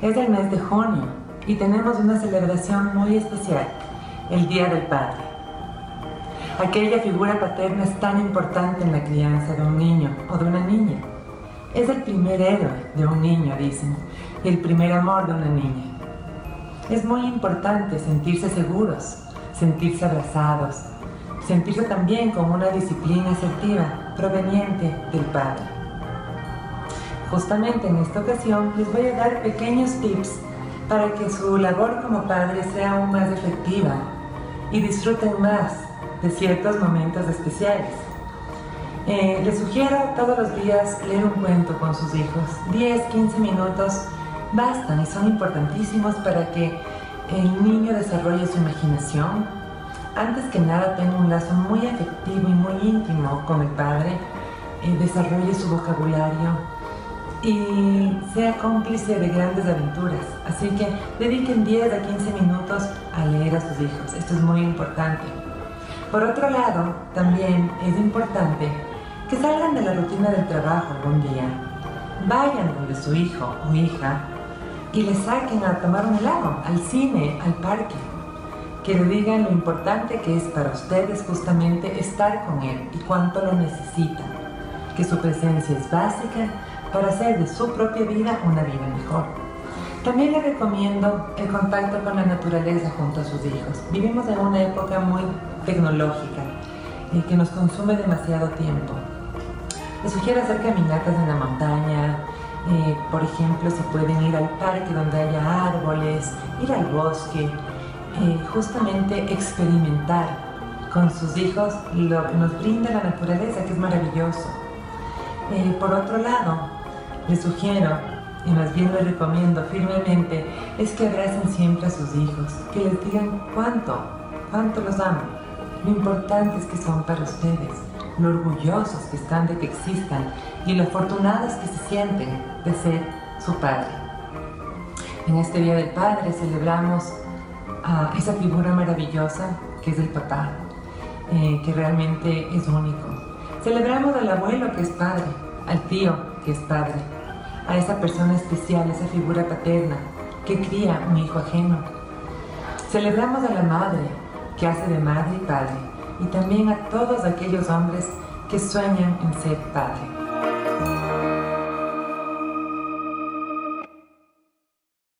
Es el mes de junio y tenemos una celebración muy especial, el Día del Padre. Aquella figura paterna es tan importante en la crianza de un niño o de una niña. Es el primer héroe de un niño, dicen, y el primer amor de una niña. Es muy importante sentirse seguros, sentirse abrazados, sentirse también con una disciplina asertiva proveniente del Padre. Justamente en esta ocasión les voy a dar pequeños tips para que su labor como padre sea aún más efectiva y disfruten más de ciertos momentos especiales. Eh, les sugiero todos los días leer un cuento con sus hijos. 10, 15 minutos bastan y son importantísimos para que el niño desarrolle su imaginación, antes que nada tenga un lazo muy afectivo y muy íntimo con el padre, eh, desarrolle su vocabulario y sea cómplice de grandes aventuras. Así que dediquen 10 a 15 minutos a leer a sus hijos. Esto es muy importante. Por otro lado, también es importante que salgan de la rutina del trabajo algún día. Vayan donde su hijo o hija y le saquen a tomar un helado, al cine, al parque que le digan lo importante que es para ustedes justamente estar con Él y cuánto lo necesitan, que su presencia es básica para hacer de su propia vida una vida mejor. También le recomiendo el contacto con la naturaleza junto a sus hijos. Vivimos en una época muy tecnológica y que nos consume demasiado tiempo. Les sugiero hacer caminatas en la montaña, eh, por ejemplo, si pueden ir al parque donde haya árboles, ir al bosque, eh, justamente experimentar con sus hijos lo que nos brinda la naturaleza, que es maravilloso. Eh, por otro lado, les sugiero, y más bien les recomiendo firmemente, es que abracen siempre a sus hijos, que les digan cuánto, cuánto los aman, lo importantes que son para ustedes, lo orgullosos que están de que existan y lo afortunados que se sienten de ser su padre. En este Día del Padre celebramos a esa figura maravillosa que es el papá, eh, que realmente es único. Celebramos al abuelo que es padre, al tío que es padre, a esa persona especial, esa figura paterna que cría un hijo ajeno. Celebramos a la madre que hace de madre y padre, y también a todos aquellos hombres que sueñan en ser padre.